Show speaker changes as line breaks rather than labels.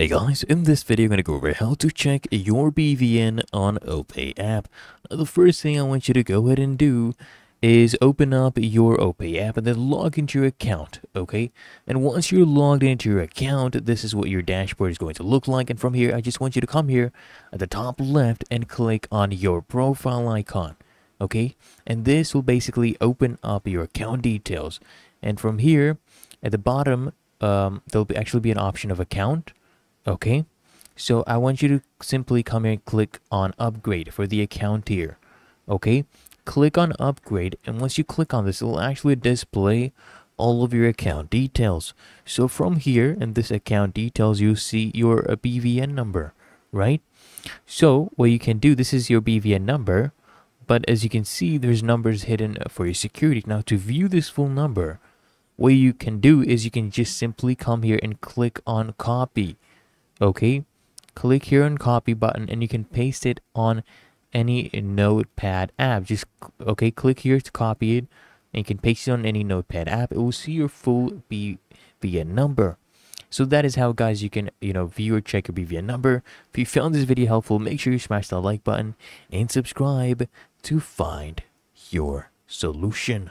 Hey guys, in this video I'm going to go over how to check your BVN on OPay app. The first thing I want you to go ahead and do is open up your OPay app and then log into your account, okay? And once you're logged into your account, this is what your dashboard is going to look like. And from here, I just want you to come here at the top left and click on your profile icon, okay? And this will basically open up your account details. And from here, at the bottom, um, there'll be actually be an option of account Okay, so I want you to simply come here and click on upgrade for the account here. Okay, click on upgrade and once you click on this, it will actually display all of your account details. So from here in this account details, you see your uh, BVN number, right? So what you can do, this is your BVN number, but as you can see, there's numbers hidden for your security. Now to view this full number, what you can do is you can just simply come here and click on copy okay click here on copy button and you can paste it on any notepad app. Just okay click here to copy it and you can paste it on any notepad app. It will see your full bvn number. So that is how guys you can you know view or check your bvn number. If you found this video helpful make sure you smash that like button and subscribe to find your solution